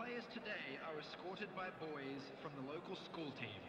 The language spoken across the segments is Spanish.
players today are escorted by boys from the local school team.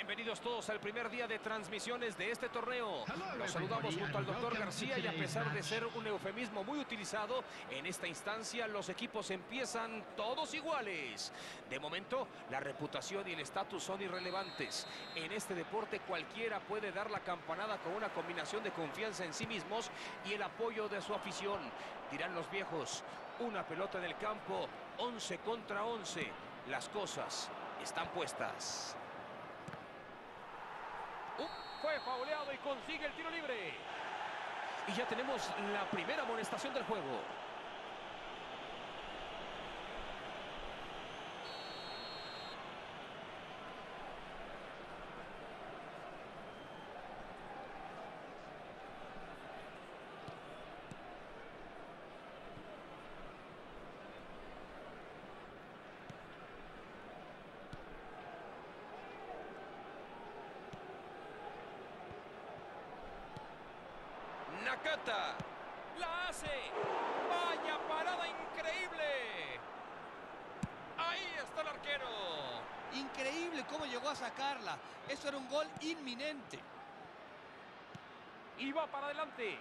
Bienvenidos todos al primer día de transmisiones de este torneo. Los saludamos junto al doctor García y a pesar de ser un eufemismo muy utilizado, en esta instancia los equipos empiezan todos iguales. De momento, la reputación y el estatus son irrelevantes. En este deporte cualquiera puede dar la campanada con una combinación de confianza en sí mismos y el apoyo de su afición. Dirán los viejos, una pelota en el campo, 11 contra 11. Las cosas están puestas. Fue fauleado y consigue el tiro libre. Y ya tenemos la primera amonestación del juego. Nakata. La hace. Vaya parada increíble. Ahí está el arquero. Increíble cómo llegó a sacarla. Eso era un gol inminente. Y va para adelante.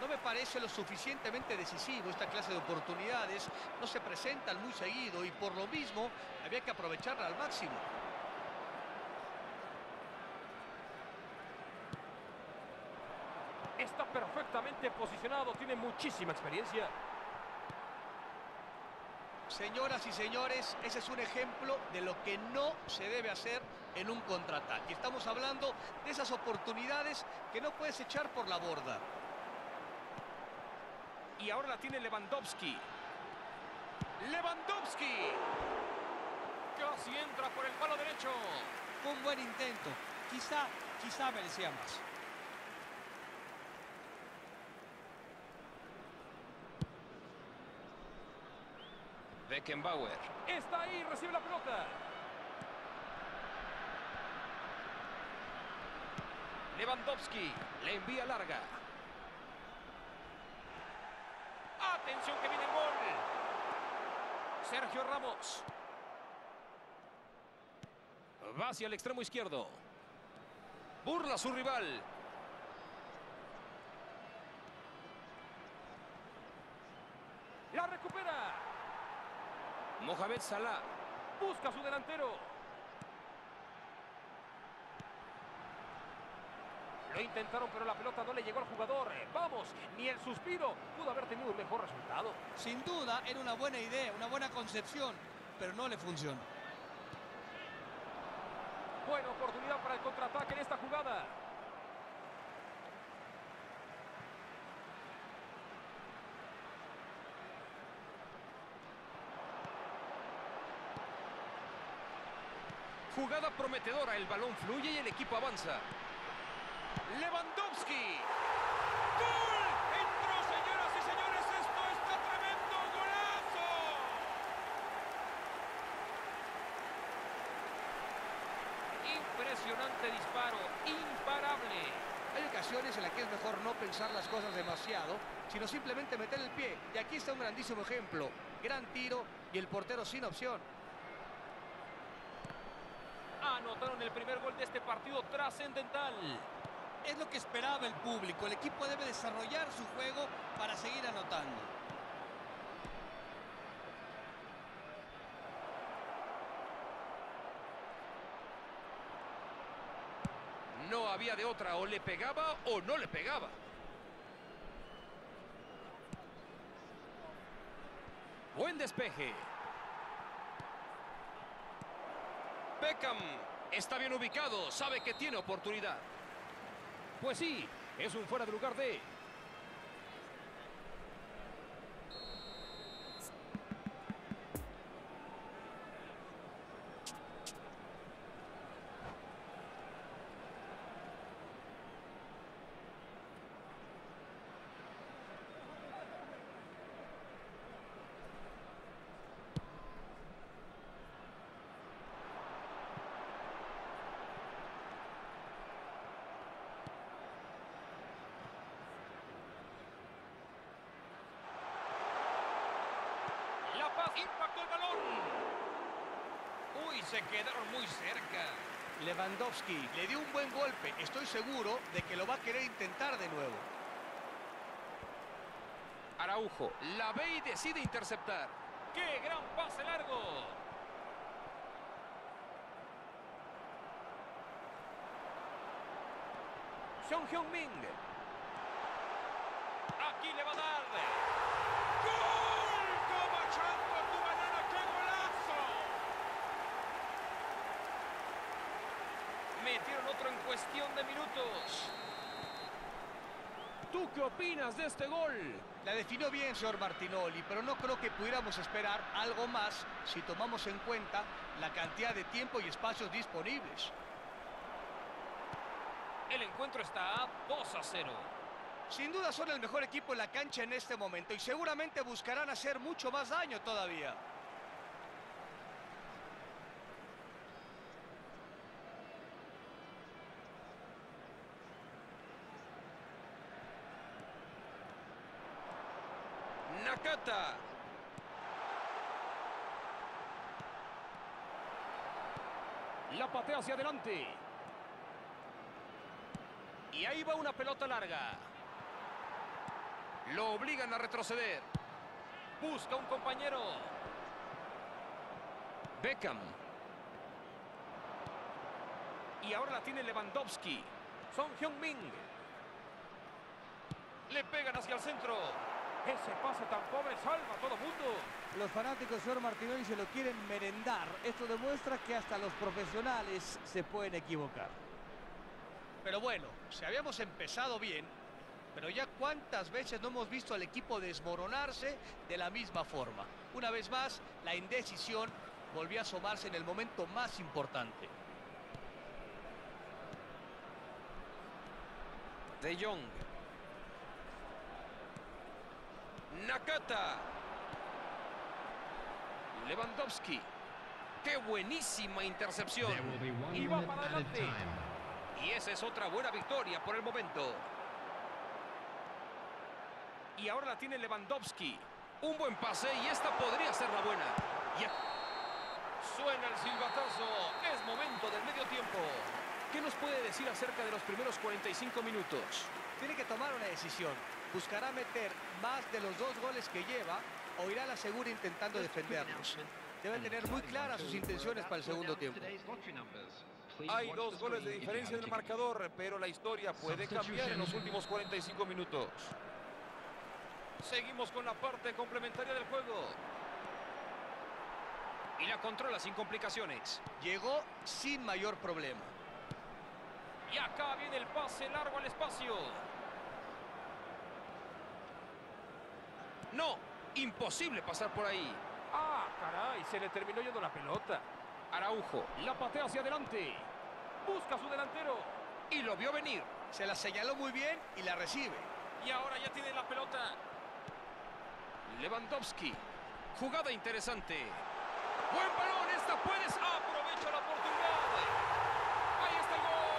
No me parece lo suficientemente decisivo esta clase de oportunidades. No se presentan muy seguido y por lo mismo había que aprovecharla al máximo. Está perfectamente posicionado, tiene muchísima experiencia. Señoras y señores, ese es un ejemplo de lo que no se debe hacer en un contraataque. Estamos hablando de esas oportunidades que no puedes echar por la borda. Y ahora la tiene Lewandowski. Lewandowski. Casi entra por el palo derecho. Un buen intento. Quizá, quizá merecía más. Beckenbauer. Está ahí, recibe la pelota. Lewandowski le envía larga. Atención que viene el gol. Sergio Ramos. Va hacia el extremo izquierdo. Burla a su rival. La recupera. Mohamed Salah. Busca a su delantero. Lo intentaron, pero la pelota no le llegó al jugador. Vamos, ni el suspiro pudo haber tenido un mejor resultado. Sin duda, era una buena idea, una buena concepción, pero no le funcionó. Buena oportunidad para el contraataque en esta jugada. Jugada prometedora, el balón fluye y el equipo avanza. Lewandowski. ¡Gol! Entró, señoras y señores, esto está tremendo golazo. Impresionante disparo, imparable. Hay ocasiones en las que es mejor no pensar las cosas demasiado, sino simplemente meter el pie. Y aquí está un grandísimo ejemplo. Gran tiro y el portero sin opción. Anotaron el primer gol de este partido trascendental. Es lo que esperaba el público. El equipo debe desarrollar su juego para seguir anotando. No había de otra, o le pegaba o no le pegaba. Buen despeje. Beckham está bien ubicado, sabe que tiene oportunidad. Pues sí, es un fuera de lugar de... La Paz impactó el balón. Uy, se quedaron muy cerca. Lewandowski le dio un buen golpe. Estoy seguro de que lo va a querer intentar de nuevo. Araujo la ve y decide interceptar. ¡Qué gran pase largo! Sean Hyun-Min. Aquí le va a dar. en cuestión de minutos. ¿Tú qué opinas de este gol? La definió bien, señor Martinoli, pero no creo que pudiéramos esperar algo más si tomamos en cuenta la cantidad de tiempo y espacios disponibles. El encuentro está a 2 a 0. Sin duda son el mejor equipo en la cancha en este momento y seguramente buscarán hacer mucho más daño todavía. Nakata. La patea hacia adelante. Y ahí va una pelota larga. Lo obligan a retroceder. Busca un compañero. Beckham. Y ahora la tiene Lewandowski. Son Hyun-Min. Le pegan hacia el centro. Ese pase tan pobre salva a todo mundo. Los fanáticos, señor Martinelli, se lo quieren merendar. Esto demuestra que hasta los profesionales se pueden equivocar. Pero bueno, si habíamos empezado bien, pero ya cuántas veces no hemos visto al equipo desmoronarse de la misma forma. Una vez más, la indecisión volvió a asomarse en el momento más importante. De Jong. Nakata. Lewandowski. ¡Qué buenísima intercepción! Y va para adelante. Y esa es otra buena victoria por el momento. Y ahora la tiene Lewandowski. Un buen pase y esta podría ser la buena. Ya. Suena el silbatazo. Es momento del medio tiempo. ¿Qué nos puede decir acerca de los primeros 45 minutos? Tiene que tomar una decisión. ¿Buscará meter más de los dos goles que lleva o irá a la segura intentando defenderlos? Debe tener muy claras sus intenciones para el segundo tiempo. Hay dos goles de diferencia en el marcador, pero la historia puede cambiar en los últimos 45 minutos. Seguimos con la parte complementaria del juego. Y la controla sin complicaciones. Llegó sin mayor problema. Y acá viene el pase largo al espacio. No, imposible pasar por ahí. Ah, caray, se le terminó yendo la pelota. Araujo, la patea hacia adelante. Busca a su delantero. Y lo vio venir. Se la señaló muy bien y la recibe. Y ahora ya tiene la pelota. Lewandowski. Jugada interesante. Buen balón, esta puedes. Aprovecha la oportunidad. Ahí está el gol.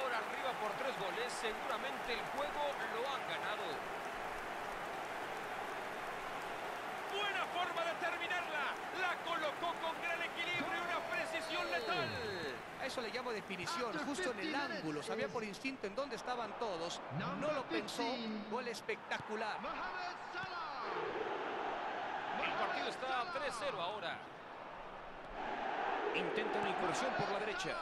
por arriba por tres goles, seguramente el juego lo han ganado. Buena forma de terminarla. La colocó con gran equilibrio y una precisión letal. A eso le llamo definición, justo en el ángulo. Sabía por instinto en dónde estaban todos. No lo pensó. Gol espectacular. El partido está 3-0 ahora. Intenta una incursión por la derecha.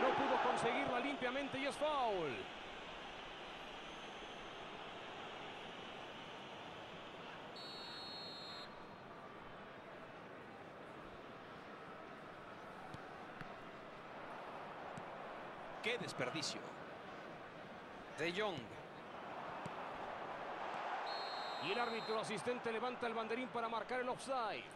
No pudo conseguirla limpiamente y es foul. ¡Qué desperdicio! De Jong. Y el árbitro asistente levanta el banderín para marcar el offside.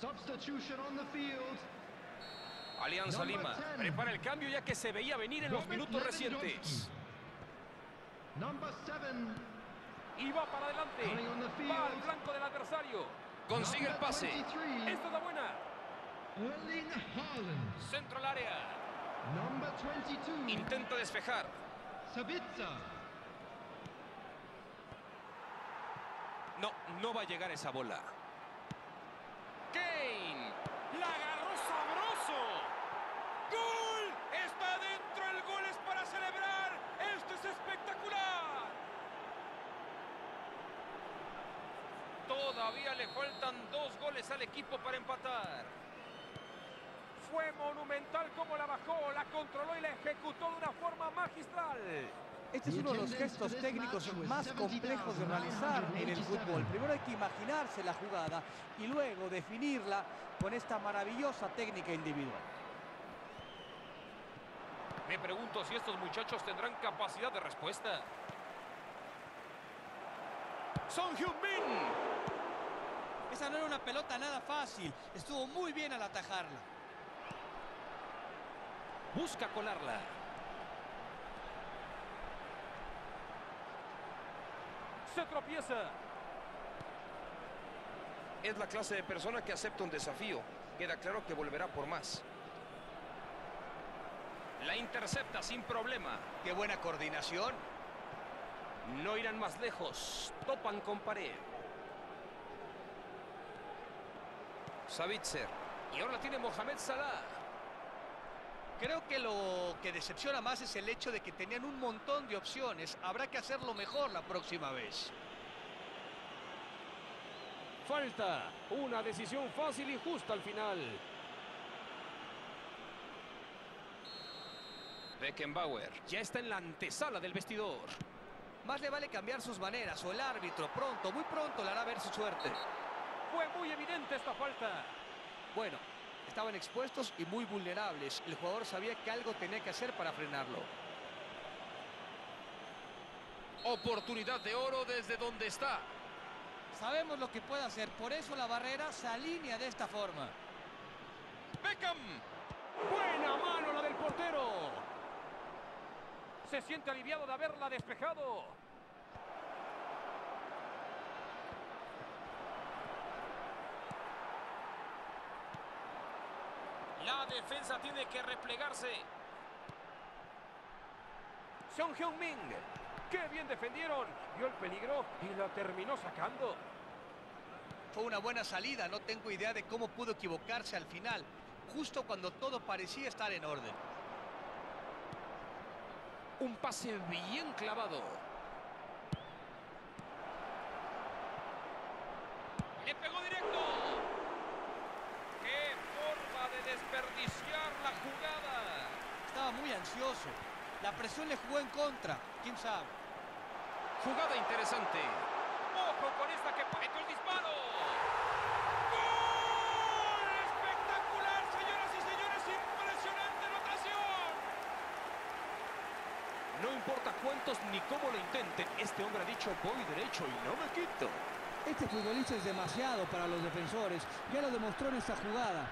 Substitution on the field. Alianza Lima 10. prepara el cambio ya que se veía venir en los minutos recientes. Y va para adelante. Va al blanco del adversario. Consigue el pase. 23. Esta es la buena. Centro al área. Number 22. Intenta despejar. No, no va a llegar esa bola. Kane. La agarró sabroso. ¡Gol! Está dentro. El gol es para celebrar. Esto es espectacular. Todavía le faltan dos goles al equipo para empatar. Fue monumental como la bajó, la controló y la ejecutó de una forma magistral. Este es uno de los gestos técnicos más complejos de realizar en el fútbol. Primero hay que imaginarse la jugada y luego definirla con esta maravillosa técnica individual. Me pregunto si estos muchachos tendrán capacidad de respuesta. Son Heung-min. Esa no era una pelota nada fácil. Estuvo muy bien al atajarla. Busca colarla. Se tropieza. Es la clase de persona que acepta un desafío. Queda claro que volverá por más. La intercepta sin problema. Qué buena coordinación. No irán más lejos. Topan con pared. Savitzer. Y ahora tiene Mohamed Salah. Creo que lo que decepciona más es el hecho de que tenían un montón de opciones. Habrá que hacerlo mejor la próxima vez. Falta. Una decisión fácil y justa al final. Beckenbauer. Ya está en la antesala del vestidor. Más le vale cambiar sus maneras o el árbitro pronto, muy pronto le hará ver su suerte. Fue muy evidente esta falta. Bueno, estaban expuestos y muy vulnerables. El jugador sabía que algo tenía que hacer para frenarlo. Oportunidad de oro desde donde está. Sabemos lo que puede hacer, por eso la barrera se alinea de esta forma. Beckham. Buena mano la del portero. Se siente aliviado de haberla despejado. La defensa tiene que replegarse. Son Heung-min. ¡Qué bien defendieron! Vio el peligro y la terminó sacando. Fue una buena salida, no tengo idea de cómo pudo equivocarse al final, justo cuando todo parecía estar en orden. Un pase bien clavado. Le pegó directo. ¡Qué forma de desperdiciar la jugada! Estaba muy ansioso. La presión le jugó en contra. ¿Quién sabe? Jugada interesante. Ojo con esta que metió el disparo. ¡Gol! ¡Espectacular, señoras y señores! ¡Impresionante anotación! No importa cuántos ni cómo lo intenten, este hombre ha dicho voy derecho y no me quito. Este futbolista es demasiado para los defensores. Ya lo demostró en esta jugada.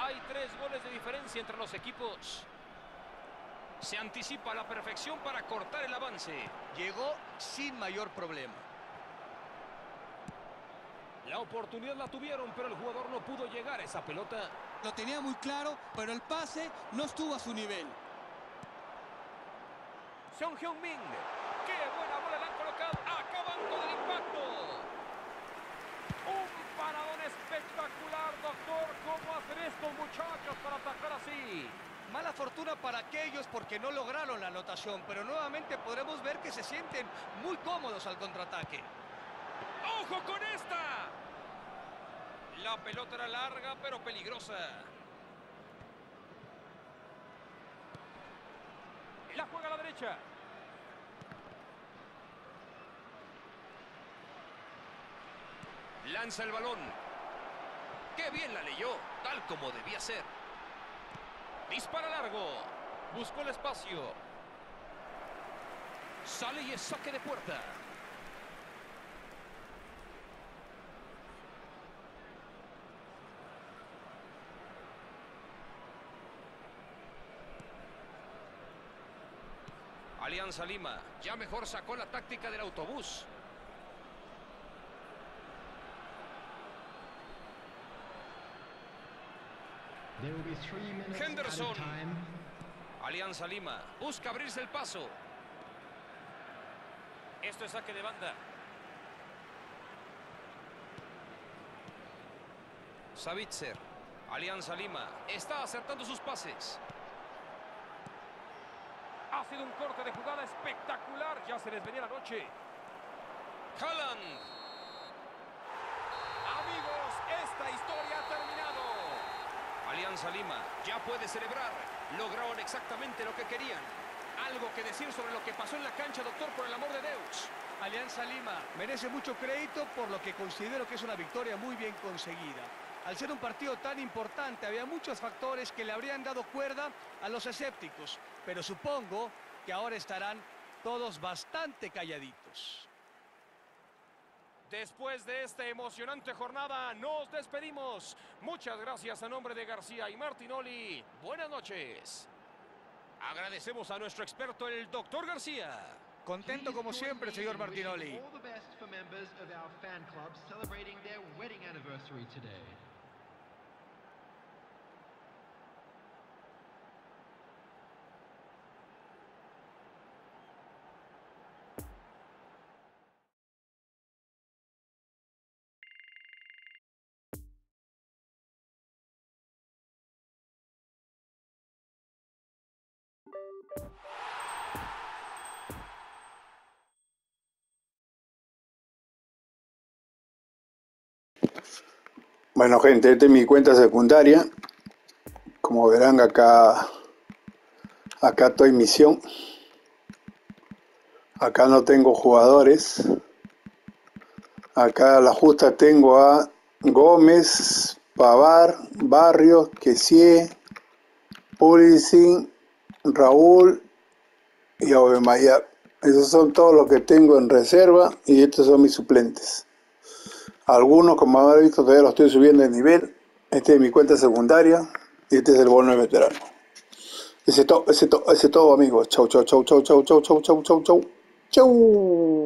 Hay tres goles de diferencia entre los equipos. Se anticipa a la perfección para cortar el avance. Llegó sin mayor problema. La oportunidad la tuvieron, pero el jugador no pudo llegar a esa pelota. Lo tenía muy claro, pero el pase no estuvo a su nivel. Seong Hyun-min. ¡Qué buena bola la han colocado! Acabando del impacto. Espectacular, doctor. ¿Cómo hacen estos muchachos para atacar así? Mala fortuna para aquellos porque no lograron la anotación, pero nuevamente podremos ver que se sienten muy cómodos al contraataque. ¡Ojo con esta! La pelota era larga, pero peligrosa. La juega a la derecha. Lanza el balón. ¡Qué bien la leyó! Tal como debía ser. Dispara largo. Buscó el espacio. Sale y es saque de puerta. Alianza Lima ya mejor sacó la táctica del autobús. Henderson. Alianza Lima busca abrirse el paso. Esto es saque de banda. Savitzer. Alianza Lima está acertando sus pases. Ha sido un corte de jugada espectacular. Ya se les venía la noche. Haaland. Amigos, esta historia ha terminado. Alianza Lima ya puede celebrar. Lograron exactamente lo que querían. Algo que decir sobre lo que pasó en la cancha, doctor, por el amor de Deus. Alianza Lima merece mucho crédito por lo que considero que es una victoria muy bien conseguida. Al ser un partido tan importante, había muchos factores que le habrían dado cuerda a los escépticos, pero supongo que ahora estarán todos bastante calladitos. Después de esta emocionante jornada, nos despedimos. Muchas gracias a nombre de García y Martinoli. Buenas noches. Agradecemos a nuestro experto, el doctor García. Contento como siempre, señor Martinoli. Bueno gente, esta es mi cuenta secundaria. Como verán acá, acá estoy misión. Acá no tengo jugadores. Acá a la justa tengo a Gómez, Pavar, Barrios, Quesie, Pulisic, Raúl y Aubameyang. Esos son todos los que tengo en reserva y estos son mis suplentes. Algunos, como habrán visto, todavía los estoy subiendo de nivel. Este es mi cuenta secundaria y este es el bono de veterano. Ese es todo, ese es todo, ese es todo amigos. Chau, chau, chau, chau, chau, chau, chau, chau, chau, chau. Chau.